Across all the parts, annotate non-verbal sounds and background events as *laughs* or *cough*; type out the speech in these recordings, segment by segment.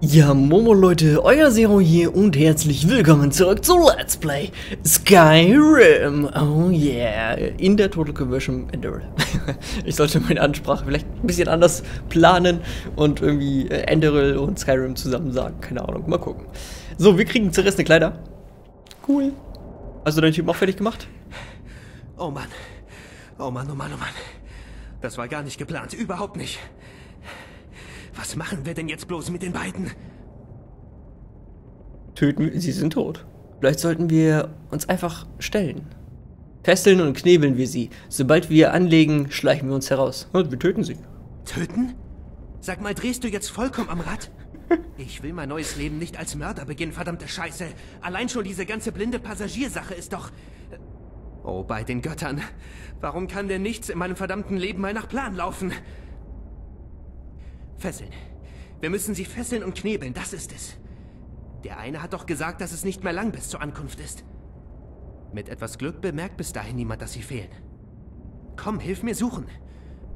Ja, Momo Leute, euer Zero hier und herzlich willkommen zurück zu Let's Play Skyrim. Oh yeah, in der Total Conversion Enderal. *laughs* ich sollte meine Ansprache vielleicht ein bisschen anders planen und irgendwie äh, Enderal und Skyrim zusammen sagen. Keine Ahnung, mal gucken. So, wir kriegen zerrissene Kleider. Cool. Hast du deinen Typen auch fertig gemacht? Oh Mann. Oh Mann, oh Mann, oh Mann. Das war gar nicht geplant, überhaupt nicht. Was machen wir denn jetzt bloß mit den beiden? Töten wir, sie sind tot. Vielleicht sollten wir uns einfach stellen. Fesseln und knebeln wir sie. Sobald wir anlegen, schleichen wir uns heraus. Und wir töten sie. Töten? Sag mal, drehst du jetzt vollkommen am Rad? Ich will mein neues Leben nicht als Mörder beginnen, verdammte Scheiße. Allein schon diese ganze blinde Passagiersache ist doch... Oh, bei den Göttern. Warum kann denn nichts in meinem verdammten Leben mal nach Plan laufen? Fesseln. Wir müssen sie fesseln und knebeln, das ist es. Der eine hat doch gesagt, dass es nicht mehr lang bis zur Ankunft ist. Mit etwas Glück bemerkt bis dahin niemand, dass sie fehlen. Komm, hilf mir suchen.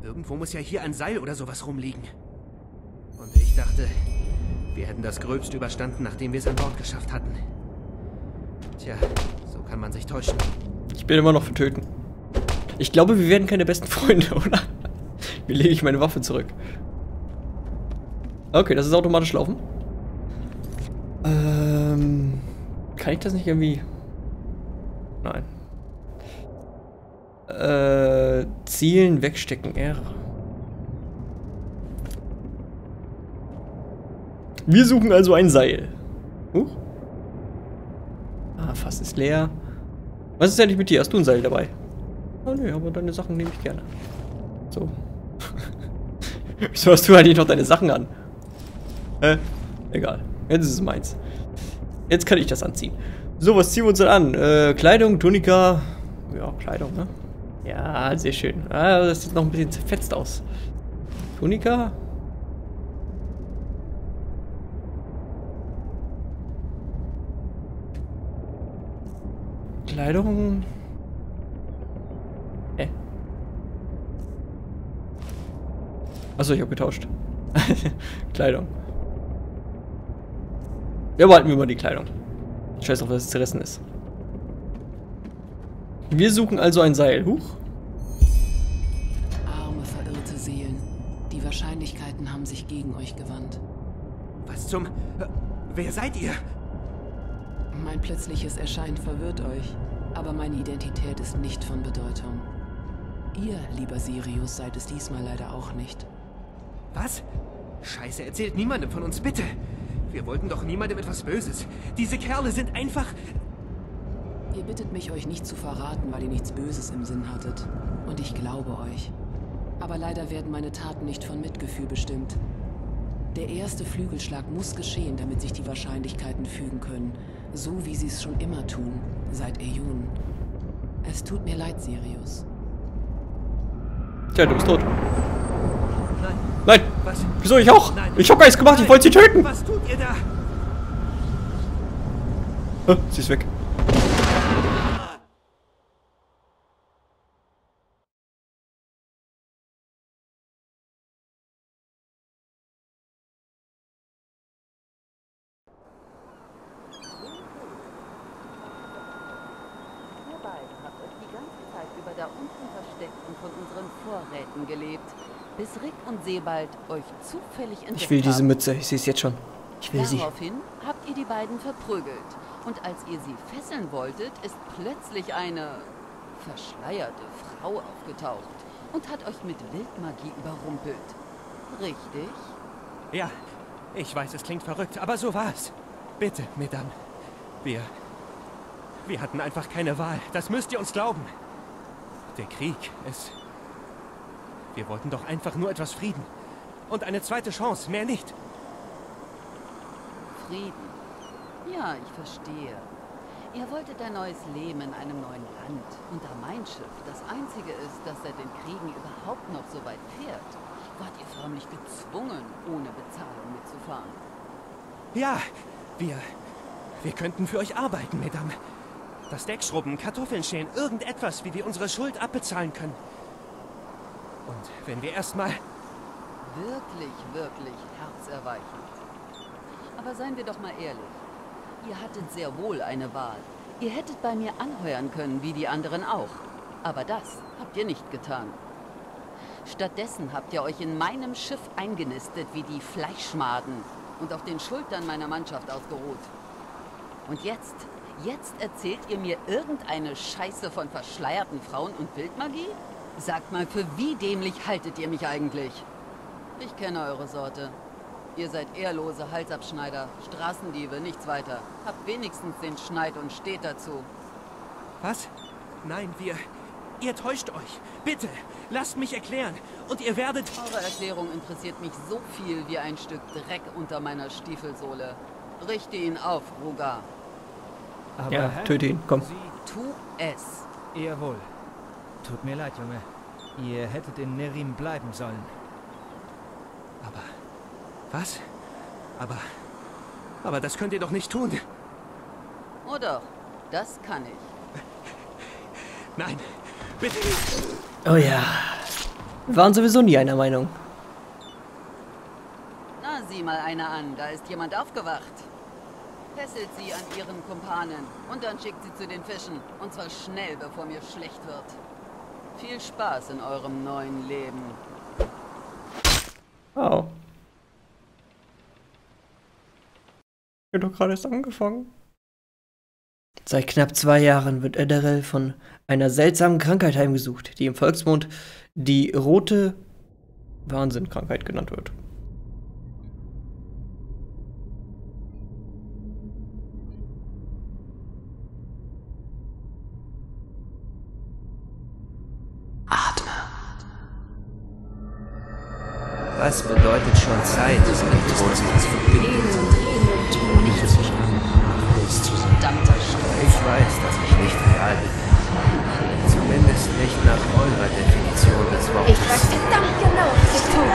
Irgendwo muss ja hier ein Seil oder sowas rumliegen. Und ich dachte, wir hätten das Gröbste überstanden, nachdem wir es an Bord geschafft hatten. Tja, so kann man sich täuschen. Ich bin immer noch für Töten. Ich glaube, wir werden keine besten Freunde, *laughs* oder? Wie lege ich meine Waffe zurück? Okay, das ist automatisch laufen. Ähm, kann ich das nicht irgendwie... Nein. Äh, zielen, wegstecken, R. Wir suchen also ein Seil. Huch. Ah, fast ist leer. Was ist denn nicht mit dir? Hast du ein Seil dabei? Oh ne, aber deine Sachen nehme ich gerne. So. *laughs* Wieso hast du eigentlich noch deine Sachen an? Egal. Jetzt ist es meins. Jetzt kann ich das anziehen. So, was ziehen wir uns dann an? Äh, Kleidung, Tunika. Ja, Kleidung, ne? Ja, sehr schön. Ah, das sieht noch ein bisschen zerfetzt aus. Tunika. Kleidung. Äh. Achso, ich habe getauscht. *laughs* Kleidung. Wir behalten wir mal die Kleidung. Scheiß auf, dass es zerrissen ist. Wir suchen also ein Seil. Huch. Arme, verirrte Seelen. Die Wahrscheinlichkeiten haben sich gegen euch gewandt. Was zum... Wer seid ihr? Mein plötzliches Erscheinen verwirrt euch, aber meine Identität ist nicht von Bedeutung. Ihr, lieber Sirius, seid es diesmal leider auch nicht. Was? Scheiße, erzählt niemandem von uns, bitte. Wir wollten doch niemandem etwas Böses. Diese Kerle sind einfach... Ihr bittet mich, euch nicht zu verraten, weil ihr nichts Böses im Sinn hattet. Und ich glaube euch. Aber leider werden meine Taten nicht von Mitgefühl bestimmt. Der erste Flügelschlag muss geschehen, damit sich die Wahrscheinlichkeiten fügen können. So wie sie es schon immer tun, seit Äonen. Es tut mir leid, Sirius. Tja, du bist tot. Nein. Nein! Was? Wieso ich auch? Nein. Ich hab gar nichts gemacht, ich wollte sie töten! Was tut ihr da? Ah, sie ist weg. Ihr beide habt euch die ganze Zeit über da unten versteckt und von unseren Vorräten gelebt, bis Rick und Sebald euch zufällig entdeckt Ich will diese. Mütze, ich sehe es jetzt schon. Ich will sie. Daraufhin habt ihr die beiden verprügelt. Und als ihr sie fesseln wolltet, ist plötzlich eine verschleierte Frau aufgetaucht und hat euch mit Wildmagie überrumpelt. Richtig? Ja, ich weiß, es klingt verrückt, aber so war's. Bitte, Mesdames. Wir... Wir hatten einfach keine Wahl. Das müsst ihr uns glauben. Der Krieg, es... Wir wollten doch einfach nur etwas Frieden. Und eine zweite Chance, mehr nicht. Frieden. Ja, ich verstehe. Ihr wolltet ein neues Leben in einem neuen Land. Und da mein Schiff das einzige ist, das seit den Kriegen überhaupt noch so weit fährt, wart ihr förmlich gezwungen, ohne Bezahlung mitzufahren. Ja, wir... Wir könnten für euch arbeiten, Mesdames. Das Deck schrubben, Kartoffeln schälen, irgendetwas, wie wir unsere Schuld abbezahlen können. Und wenn wir erstmal... Wirklich, wirklich herzerweichend. Aber seien wir doch mal ehrlich. Ihr hattet sehr wohl eine Wahl. Ihr hättet bei mir anheuern können, wie die anderen auch. Aber das habt ihr nicht getan. Stattdessen habt ihr euch in meinem Schiff eingenistet wie die Fleischmaden und auf den Schultern meiner Mannschaft ausgeruht. Und jetzt, jetzt erzählt ihr mir irgendeine Scheiße von verschleierten Frauen und Wildmagie? Sagt mal, für wie dämlich haltet ihr mich eigentlich? Ich kenne eure Sorte. Ihr seid ehrlose Halsabschneider, Straßendiebe, nichts weiter. Habt wenigstens den Schneid und steht dazu. Was? Nein, wir... Ihr täuscht euch. Bitte, lasst mich erklären. Und ihr werdet... Eure Erklärung interessiert mich so viel wie ein Stück Dreck unter meiner Stiefelsohle. Richte ihn auf, Ruga. Aber Ja, töte ihn, komm. Sie, Tu es. jawohl. Tut mir leid, Junge. Ihr hättet in Nerim bleiben sollen. Aber... Was? Aber... Aber das könnt ihr doch nicht tun. Oder? Das kann ich. Nein, bitte. Oh ja. Wir waren sowieso nie einer Meinung. Na, sieh mal einer an. Da ist jemand aufgewacht. Fesselt sie an ihren Kumpanen und dann schickt sie zu den Fischen. Und zwar schnell, bevor mir schlecht wird. Viel Spaß in eurem neuen Leben. Wow. Ich hab doch gerade erst angefangen. Seit knapp zwei Jahren wird Ederel von einer seltsamen Krankheit heimgesucht, die im Volksmund die rote Wahnsinnkrankheit genannt wird. Was bedeutet schon Zeit, mit zu verbinden? Verdammter Stolz. Ich weiß, dass ich nicht real bin. Zumindest nicht nach eurer Definition des Ich Wortes. weiß verdammt genau, was ich tue.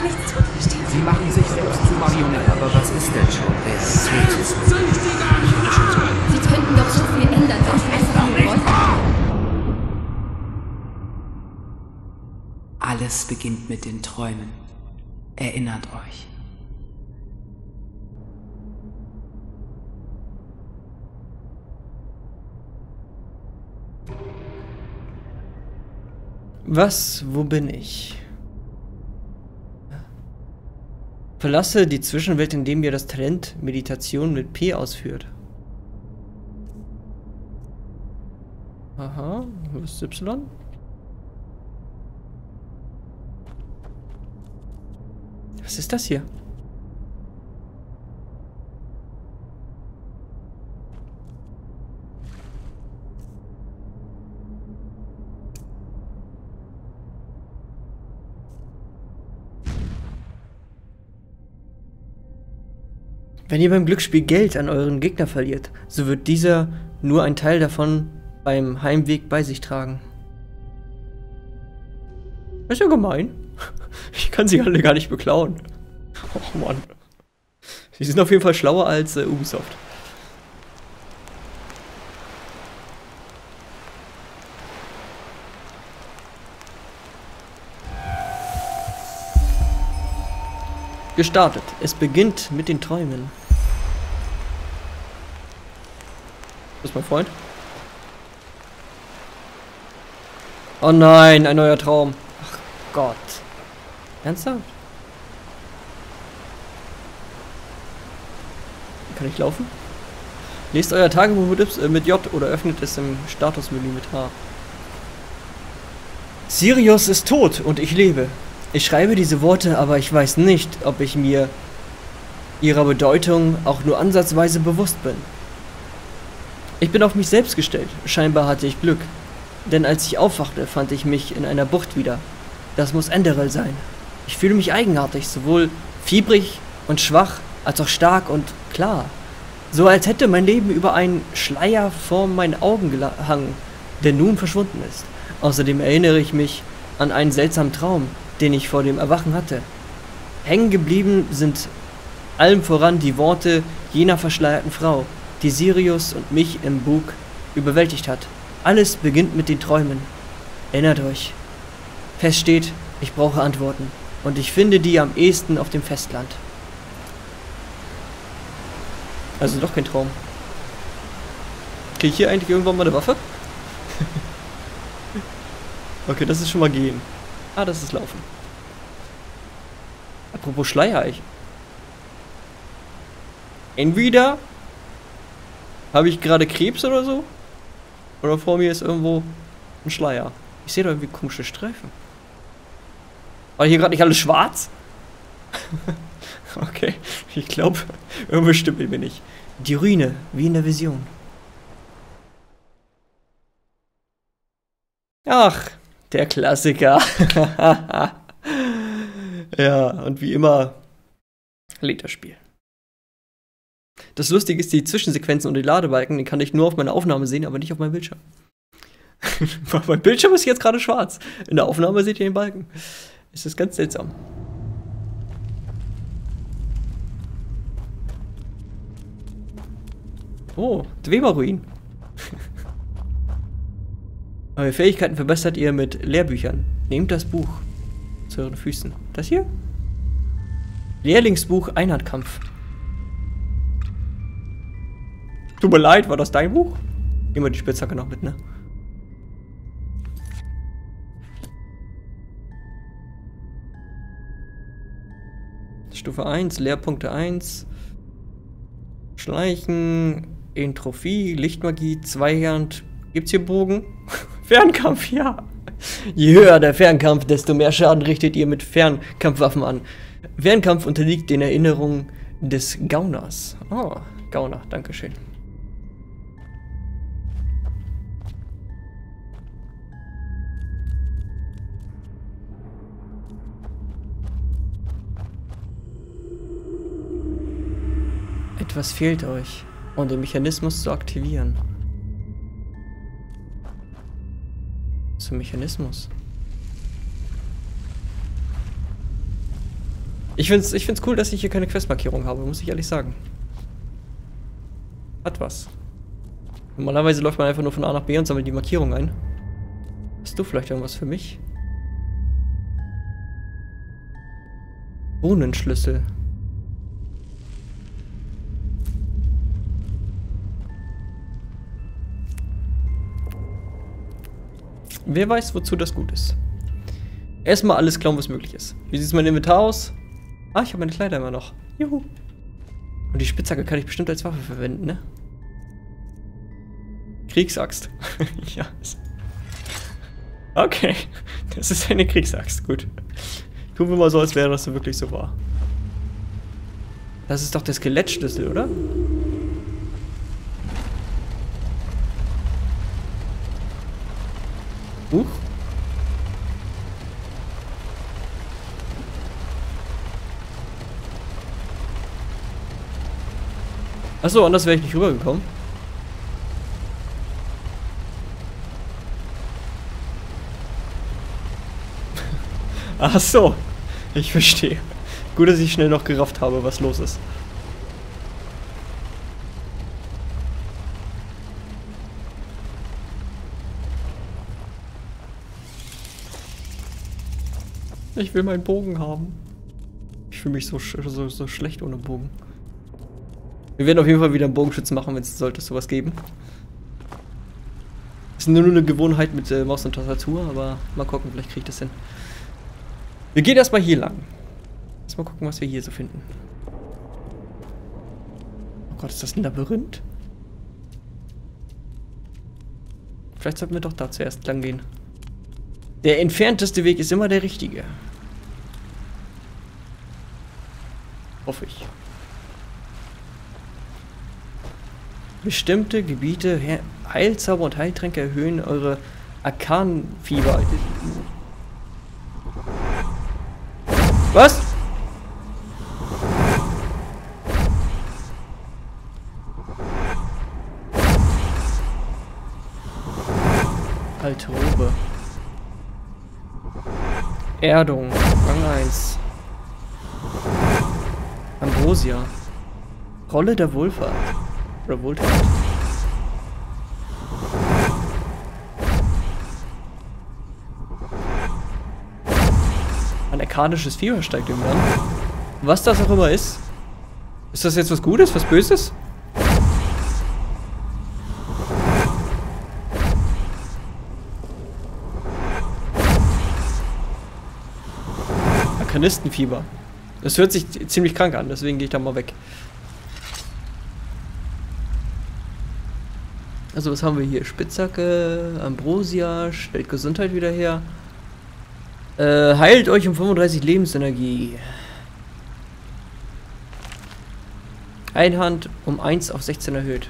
Nichts tut, Sie? Machen sich selbst zu Marionetten. Aber was ist denn schon Realität? Sie könnten doch so viel ändern, wenn Sie einfach Alles beginnt mit den Träumen. Erinnert euch. Was, wo bin ich? Verlasse die Zwischenwelt, indem ihr das Talent Meditation mit P ausführt. Aha, was ist Y? Was ist das hier? Wenn ihr beim Glücksspiel Geld an euren Gegner verliert, so wird dieser nur einen Teil davon beim Heimweg bei sich tragen. Ist ja gemein. Ich kann sie alle gar nicht beklauen. Och Mann. Sie sind auf jeden Fall schlauer als äh, Ubisoft. Gestartet. Es beginnt mit den Träumen. Das ist mein Freund. Oh nein, ein neuer Traum. Ach Gott. Ernsthaft? Kann ich laufen? Lest euer Tagebuch mit, äh, mit J oder öffnet es im Statusmenü mit H. Sirius ist tot und ich lebe. Ich schreibe diese Worte, aber ich weiß nicht, ob ich mir ihrer Bedeutung auch nur ansatzweise bewusst bin. Ich bin auf mich selbst gestellt. Scheinbar hatte ich Glück. Denn als ich aufwachte, fand ich mich in einer Bucht wieder. Das muss Enderel sein. Ich fühle mich eigenartig, sowohl fiebrig und schwach, als auch stark und klar. So als hätte mein Leben über einen Schleier vor meinen Augen gehangen, der nun verschwunden ist. Außerdem erinnere ich mich an einen seltsamen Traum, den ich vor dem Erwachen hatte. Hängen geblieben sind allem voran die Worte jener verschleierten Frau, die Sirius und mich im Bug überwältigt hat. Alles beginnt mit den Träumen. Erinnert euch. Fest steht, ich brauche Antworten. Und ich finde die am ehesten auf dem Festland. Also doch kein Traum. Kriege ich hier eigentlich irgendwann mal eine Waffe? *laughs* okay, das ist schon mal gehen. Ah, das ist laufen. Apropos Schleiereich. Entweder habe ich gerade Krebs oder so. Oder vor mir ist irgendwo ein Schleier. Ich sehe da irgendwie komische Streifen. War hier gerade nicht alles schwarz? *laughs* okay, ich glaube, irgendwas stimmt mit mir nicht. Die Ruine, wie in der Vision. Ach, der Klassiker. *laughs* ja, und wie immer lädt das Spiel. Das Lustige ist, die Zwischensequenzen und die Ladebalken, die kann ich nur auf meiner Aufnahme sehen, aber nicht auf meinem Bildschirm. *laughs* mein Bildschirm ist jetzt gerade schwarz. In der Aufnahme seht ihr den Balken. Es ist ganz seltsam. Oh, Dwemer-Ruin. *laughs* Eure Fähigkeiten verbessert ihr mit Lehrbüchern. Nehmt das Buch zu euren Füßen. Das hier? Lehrlingsbuch Einhandkampf. Tut mir leid, war das dein Buch? Immer die Spitzhacke noch mit, ne? Stufe 1, Lehrpunkte 1. Schleichen, Entrophie, Lichtmagie, Zweihand. Gibt's hier Bogen? *laughs* Fernkampf, ja. Je höher der Fernkampf, desto mehr Schaden richtet ihr mit Fernkampfwaffen an. Fernkampf unterliegt den Erinnerungen des Gauners. Oh, Gauner, Dankeschön. Etwas fehlt euch, um den Mechanismus zu aktivieren. Zum Mechanismus. Ich find's, ich find's cool, dass ich hier keine Questmarkierung habe, muss ich ehrlich sagen. Hat was. Normalerweise läuft man einfach nur von A nach B und sammelt die Markierung ein. Hast du vielleicht irgendwas für mich? Bohnenschlüssel. Wer weiß, wozu das gut ist. Erstmal alles klauen, was möglich ist. Wie sieht mein Inventar aus? Ah, ich habe meine Kleider immer noch. Juhu. Und die Spitzhacke kann ich bestimmt als Waffe verwenden, ne? Kriegsaxt. *laughs* ja. Okay. Das ist eine Kriegsaxt. Gut. Tun wir mal so, als wäre das wirklich so wahr. Das ist doch der Skelettschlüssel, oder? Huch. Achso, anders wäre ich nicht rübergekommen. *laughs* Ach so, ich verstehe. Gut, dass ich schnell noch gerafft habe, was los ist. Ich will meinen Bogen haben. Ich fühle mich so, so, so schlecht ohne Bogen. Wir werden auf jeden Fall wieder einen Bogenschützen machen, wenn es sollte sowas geben. Ist nur eine Gewohnheit mit äh, Maus und Tastatur, aber mal gucken, vielleicht kriege ich das hin. Wir gehen erstmal hier lang. Erstmal gucken, was wir hier so finden. Oh Gott, ist das ein Labyrinth? Vielleicht sollten wir doch da zuerst lang gehen. Der entfernteste Weg ist immer der richtige. Hoffe ich. Bestimmte Gebiete, Heilzauber und Heiltränke erhöhen eure Arkanfieber. Was? Alte Robe. Erdung. Rang 1. Ambrosia. Rolle der Wohlfahrt. Revolta. Ein arkanisches Fieber steigt irgendwann. Was das auch immer ist. Ist das jetzt was Gutes, was Böses? Arkanistenfieber. Das hört sich ziemlich krank an, deswegen gehe ich da mal weg. Also was haben wir hier? Spitzhacke, Ambrosia, stellt Gesundheit wieder her. Äh, heilt euch um 35 Lebensenergie. Einhand um 1 auf 16 erhöht.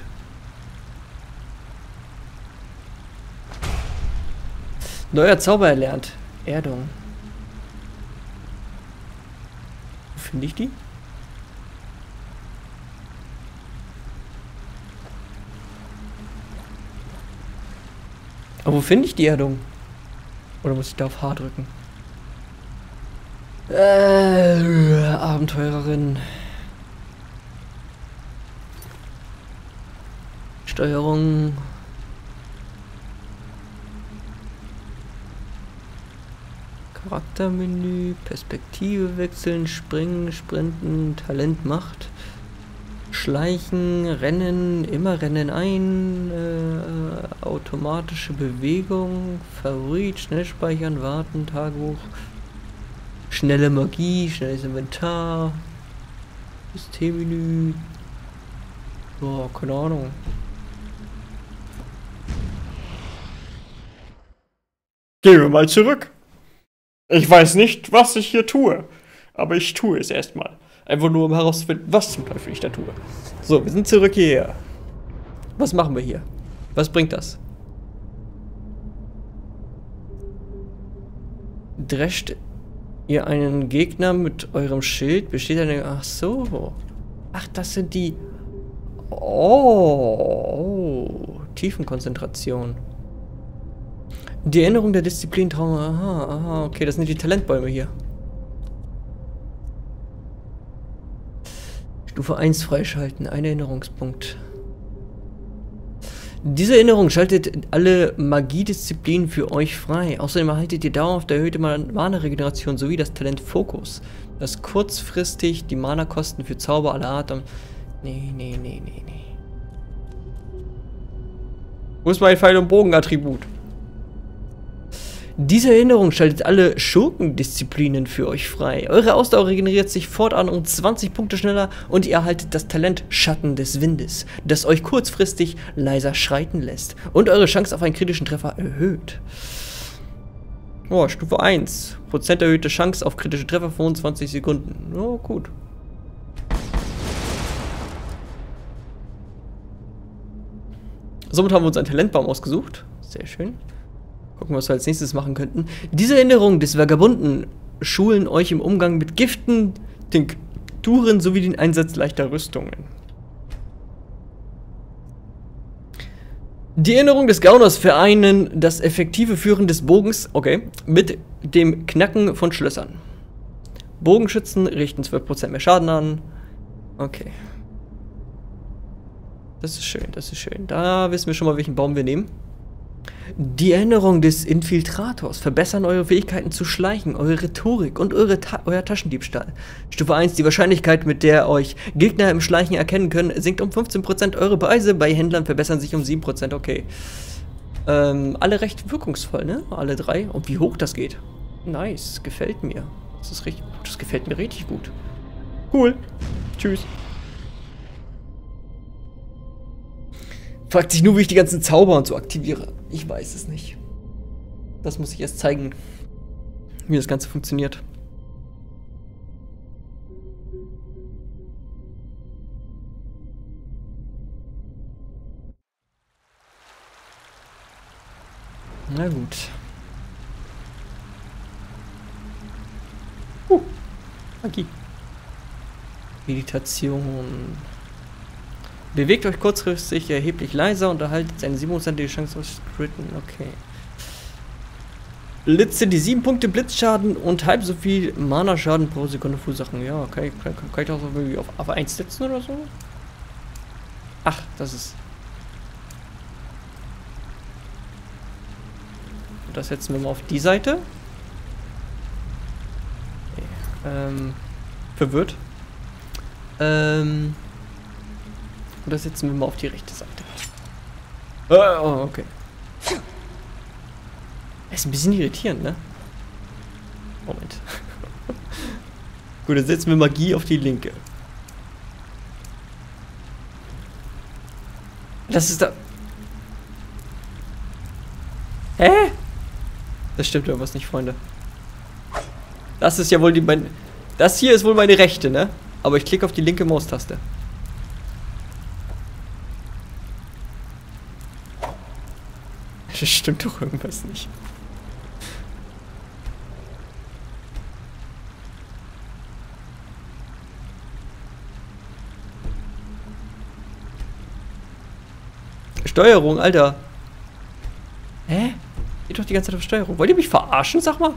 Neuer Zauber erlernt. Erdung. Wo finde ich die? Aber wo finde ich die Erdung? Oder muss ich da auf H drücken? Äh, Abenteurerin. Steuerung. Charaktermenü, Perspektive wechseln, springen, sprinten, Talent macht. Schleichen, Rennen, immer Rennen ein, äh, automatische Bewegung, Favorit, Schnellspeichern, Warten, Tagebuch, schnelle Magie, schnelles Inventar, Systemmenü. Boah, keine Ahnung. Gehen wir mal zurück. Ich weiß nicht, was ich hier tue, aber ich tue es erstmal. Einfach nur, um herauszufinden, was zum Teufel ich da tue. So, wir sind zurück hierher. Was machen wir hier? Was bringt das? Drescht ihr einen Gegner mit eurem Schild? Besteht eine... Ach so. Ach, das sind die... Oh. Tiefenkonzentration. Die Erinnerung der Disziplin Trauma. Aha, aha, okay, das sind die Talentbäume hier. Stufe 1 freischalten, ein Erinnerungspunkt. Diese Erinnerung schaltet alle Magiedisziplinen für euch frei. Außerdem erhaltet ihr dauerhaft erhöhte Mana-Regeneration sowie das Talent Fokus, das kurzfristig die Mana-Kosten für Zauber aller Art... Nee, nee, nee, nee, nee. Wo ist mein Pfeil- und Bogen-Attribut? Diese Erinnerung schaltet alle Schurkendisziplinen für euch frei. Eure Ausdauer regeneriert sich fortan um 20 Punkte schneller und ihr erhaltet das Talent Schatten des Windes, das euch kurzfristig leiser schreiten lässt und eure Chance auf einen kritischen Treffer erhöht. Oh, Stufe 1. Prozent erhöhte Chance auf kritische Treffer 25 Sekunden. Oh, gut. Somit haben wir uns einen Talentbaum ausgesucht. Sehr schön. Gucken, was wir als nächstes machen könnten. Diese Erinnerungen des Vagabunden schulen euch im Umgang mit Giften, Tinkturen sowie den Einsatz leichter Rüstungen. Die Erinnerung des Gauners vereinen das effektive Führen des Bogens, okay, mit dem Knacken von Schlössern. Bogenschützen richten 12% mehr Schaden an. Okay. Das ist schön, das ist schön. Da wissen wir schon mal, welchen Baum wir nehmen. Die Erinnerung des Infiltrators verbessern eure Fähigkeiten zu schleichen, eure Rhetorik und eure Ta euer Taschendiebstahl. Stufe 1, die Wahrscheinlichkeit, mit der euch Gegner im Schleichen erkennen können, sinkt um 15%. Eure Preise bei Händlern verbessern sich um 7%, okay. Ähm, alle recht wirkungsvoll, ne? Alle drei. Und wie hoch das geht. Nice, gefällt mir. Das ist richtig das gefällt mir richtig gut. Cool. Tschüss. Fragt sich nur, wie ich die ganzen Zauber und so aktiviere. Ich weiß es nicht. Das muss ich erst zeigen, wie das Ganze funktioniert. Na gut. Uh, Magie. Meditation. Bewegt euch kurzfristig erheblich leiser und erhaltet eine 7%ige Chance auf Spritten. Okay. Blitze die 7 Punkte Blitzschaden und halb so viel Mana-Schaden pro Sekunde verursachen. Ja, kann kann, kann ich das irgendwie auf, auf 1 setzen oder so? Ach, das ist... Das setzen wir mal auf die Seite. Okay. Ähm, verwirrt. Ähm... Und das setzen wir mal auf die rechte Seite. Oh, oh, okay. Ist ein bisschen irritierend, ne? Moment. *laughs* Gut, dann setzen wir Magie auf die linke. Das ist da. Hä? Das stimmt irgendwas nicht, Freunde. Das ist ja wohl die. Mein, das hier ist wohl meine rechte, ne? Aber ich klicke auf die linke Maustaste. Das stimmt doch irgendwas nicht. Steuerung, Alter. Hä? Geht doch die ganze Zeit auf Steuerung. Wollt ihr mich verarschen, sag mal?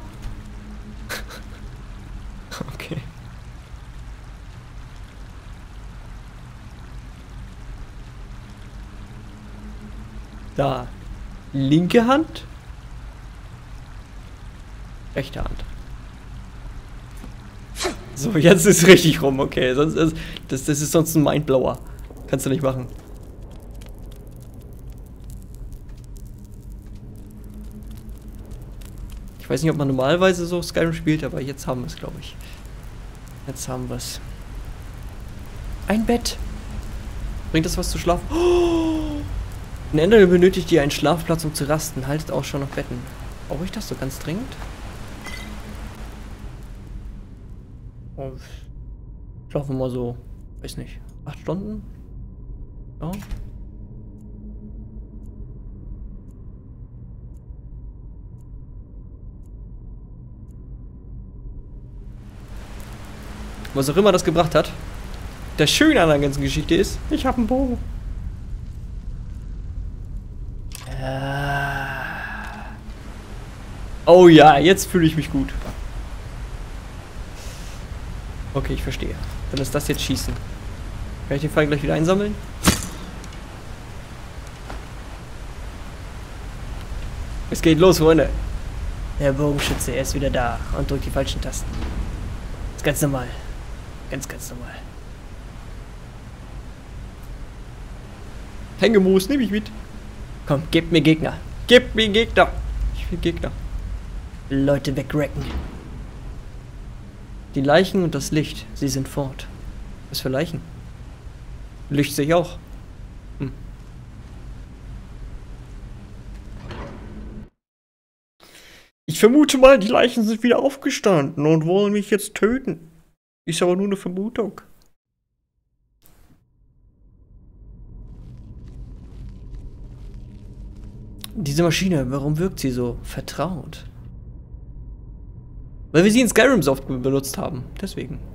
*laughs* okay. Da. Linke Hand. Rechte Hand. So, jetzt ist richtig rum, okay. Sonst ist, das, das ist sonst ein Mindblower. Kannst du nicht machen. Ich weiß nicht, ob man normalerweise so Skyrim spielt, aber jetzt haben wir es, glaube ich. Jetzt haben wir es. Ein Bett. Bringt das was zu schlafen? Oh! In Ender benötigt ihr einen Schlafplatz, um zu rasten. Haltet auch schon auf Betten. Brauche ich das so ganz dringend? Oh, schlafen wir mal so, weiß nicht, acht Stunden? Ja. Was auch immer das gebracht hat. Das Schöne an der ganzen Geschichte ist, ich habe einen Bogen. Oh ja, jetzt fühle ich mich gut. Okay, ich verstehe. Dann ist das jetzt Schießen. Kann ich den Fall gleich wieder einsammeln? Es geht los, Freunde. Der Bogenschütze, er ist wieder da und drückt die falschen Tasten. ist ganz normal. Ganz, ganz normal. Hängemoos, nehme ich mit. Komm, gebt mir Gegner. Gebt mir Gegner. Ich will Gegner. Leute wegrecken. Die Leichen und das Licht, sie sind fort. Was für Leichen? Licht sehe ich auch. Hm. Ich vermute mal, die Leichen sind wieder aufgestanden und wollen mich jetzt töten. Ist aber nur eine Vermutung. Diese Maschine, warum wirkt sie so vertraut? Weil wir sie in Skyrim so oft benutzt haben. Deswegen. *laughs*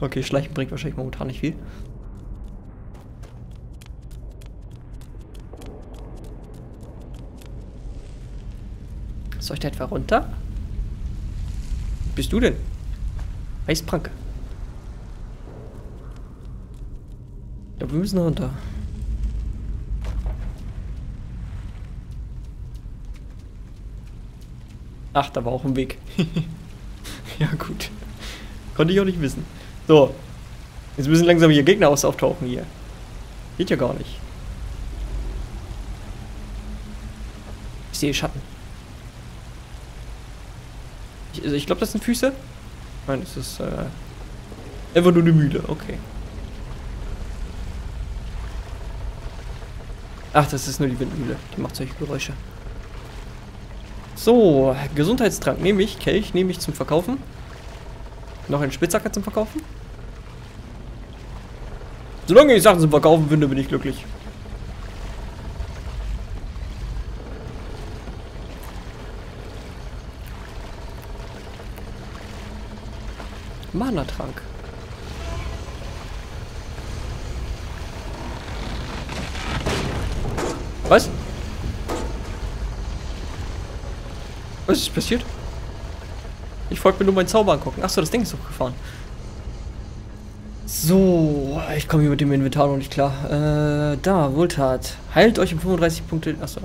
Okay, Schleichen bringt wahrscheinlich momentan nicht viel. Soll ich da etwa runter? Bist du denn? Eispranke. Ja, wir müssen runter. Ach, da war auch ein Weg. *laughs* ja, gut. Konnte ich auch nicht wissen. So. Jetzt müssen langsam hier Gegner auftauchen hier. Geht ja gar nicht. Ich sehe Schatten. Ich, also ich glaube, das sind Füße. Nein, das ist äh, einfach nur eine Mühle. Okay. Ach, das ist nur die Windmühle. Die macht solche Geräusche. So, Gesundheitstrank nehme ich. Kelch nehme ich zum Verkaufen. Noch ein Spitzhacker zum Verkaufen. Solange ich Sachen zum Verkaufen finde, bin ich glücklich. Mana-Trank. Was? Was ist passiert? Ich wollte mir nur meinen Zauber angucken. Achso, das Ding ist hochgefahren. So, ich komme hier mit dem Inventar noch nicht klar. Äh, da, Wohltat. Heilt euch um 35 Punkte. Achso.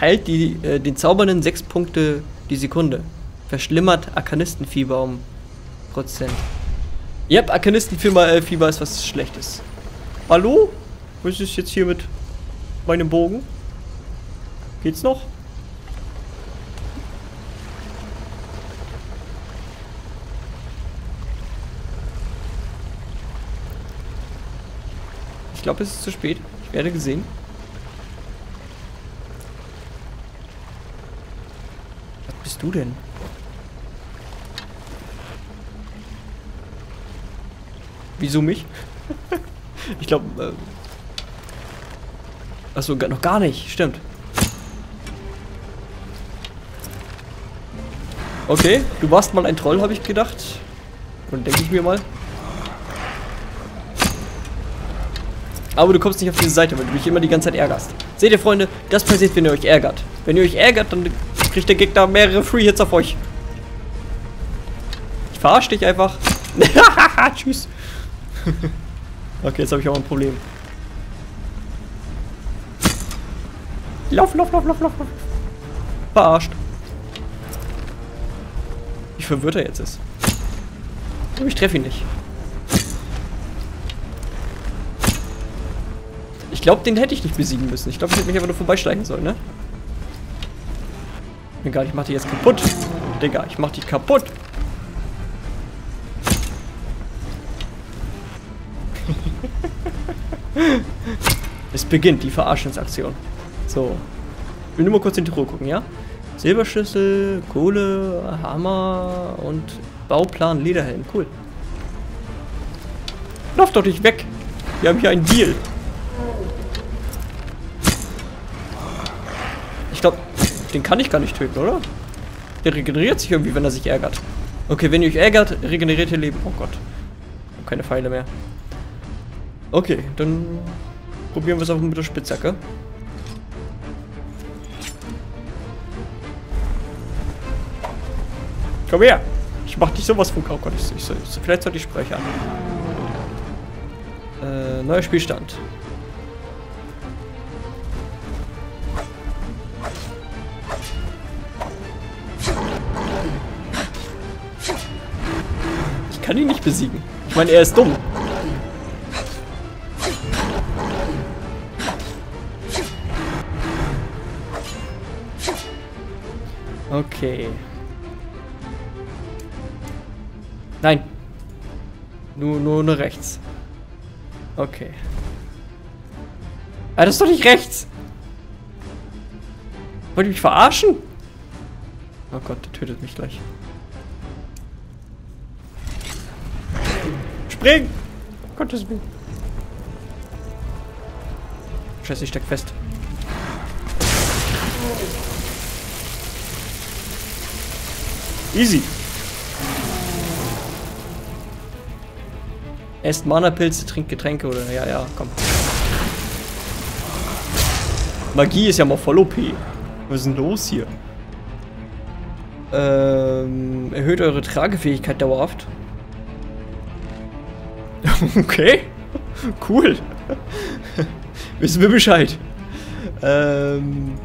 Heilt die, äh, den zaubernden 6 Punkte die Sekunde. Verschlimmert Arkanistenfieber um Prozent. Yep, Arkanistenfieber äh, Fieber ist was Schlechtes. Hallo? Was ist jetzt hier mit meinem Bogen? Geht's noch? Ich glaube, es ist zu spät. Ich werde gesehen. Was bist du denn? Wieso mich? *laughs* ich glaube... Äh Achso, noch gar nicht. Stimmt. Okay, du warst mal ein Troll, habe ich gedacht. Und denke ich mir mal. Aber du kommst nicht auf diese Seite, weil du dich immer die ganze Zeit ärgerst. Seht ihr, Freunde, das passiert, wenn ihr euch ärgert. Wenn ihr euch ärgert, dann kriegt der Gegner mehrere Free Hits auf euch. Ich verarsche dich einfach. *laughs* Tschüss. okay, jetzt habe ich auch ein Problem. Lauf, lauf, lauf, lauf, lauf. Verarscht. Verwirrt er jetzt ist. Aber ich treffe ihn nicht. Ich glaube, den hätte ich nicht besiegen müssen. Ich glaube, ich hätte mich einfach nur vorbeischleichen sollen, ne? Egal, ich mach die jetzt kaputt. Digga, ich mach die kaputt. *laughs* es beginnt die Verarschensaktion. So. Ich will nur mal kurz in die Ruhe gucken, ja? Silberschlüssel, Kohle, Hammer und Bauplan, Lederhelm. Cool. Lauf doch nicht weg. Wir haben hier einen Deal. Ich glaube, den kann ich gar nicht töten, oder? Der regeneriert sich irgendwie, wenn er sich ärgert. Okay, wenn ihr euch ärgert, regeneriert ihr Leben. Oh Gott. Ich keine Pfeile mehr. Okay, dann probieren wir es auch mit der Spitzhacke. Komm her! Ich mach dich sowas von Oh Gott, ich, ich, ich, vielleicht sollte ich sprechen. Äh, neuer Spielstand. Ich kann ihn nicht besiegen. Ich meine, er ist dumm. Okay. Nein. Nur, nur, nur rechts. Okay. Ah, das ist doch nicht rechts. Wollt ihr mich verarschen? Oh Gott, der tötet mich gleich. Spring! Gottes Willen. Scheiße, ich steck fest. Easy. Esst Mana-Pilze, trinkt Getränke oder... Ja, ja, komm. Magie ist ja mal voll OP. Was ist denn los hier? Ähm, erhöht eure Tragefähigkeit dauerhaft. *laughs* okay. Cool. *laughs* Wissen wir Bescheid. Ähm...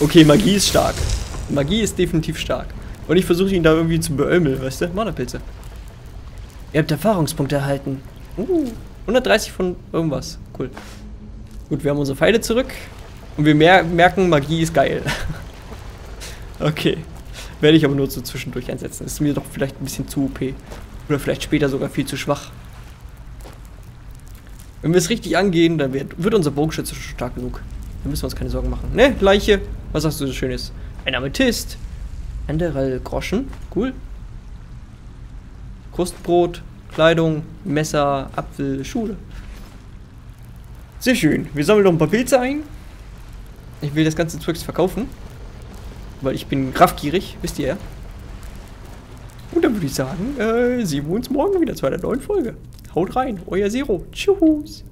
Okay, Magie ist stark. Magie ist definitiv stark. Und ich versuche ihn da irgendwie zu beömmeln, weißt du? Mana-Pilze. Ihr habt Erfahrungspunkte erhalten. Uh, 130 von irgendwas. Cool. Gut, wir haben unsere Pfeile zurück. Und wir mer merken, Magie ist geil. *laughs* okay. Werde ich aber nur so zwischendurch einsetzen. Ist mir doch vielleicht ein bisschen zu OP. Oder vielleicht später sogar viel zu schwach. Wenn wir es richtig angehen, dann wird, wird unser Bogenschütze schon stark genug. Da müssen wir uns keine Sorgen machen. Ne, Leiche. Was hast du so Schönes? Ein Amethyst. Enderell Groschen. Cool. Krustbrot, Kleidung, Messer, Apfel, Schule. Sehr schön. Wir sammeln noch ein paar Pilze ein. Ich will das ganze Zeugs verkaufen. Weil ich bin raffgierig, wisst ihr ja. Und dann würde ich sagen, äh, sehen wir uns morgen wieder zu einer neuen Folge. Haut rein, euer Zero. Tschüss.